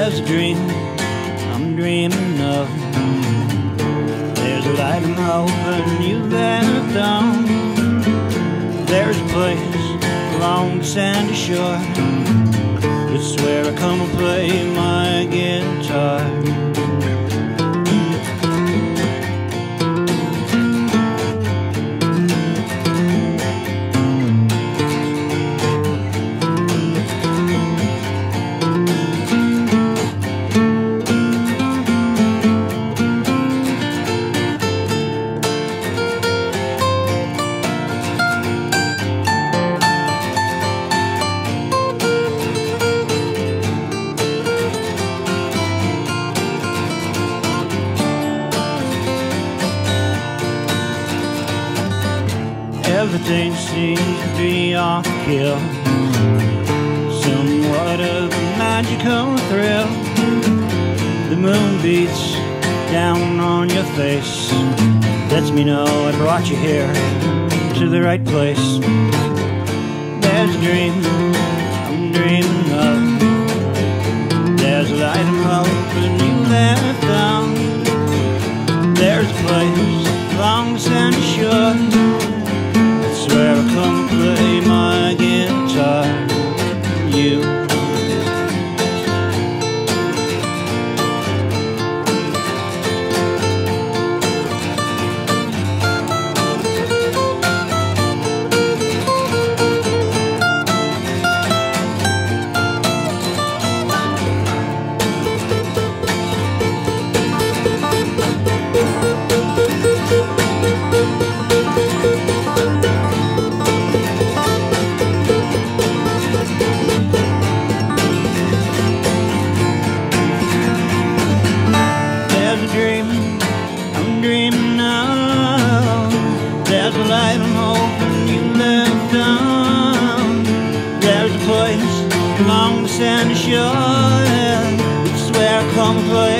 there's a dream I'm dreaming of. There's a light I'm hoping you've entered on. There's a place along the sandy shore. It's where I come and play my guitar. Everything seems to be off kill. Somewhat of a magical thrill. The moon beats down on your face. Lets me know I brought you here to the right place. There's a dream I'm dreaming of. There's a light I'm hoping you left on. There's a place long the sandy There's a place along the. It's where and play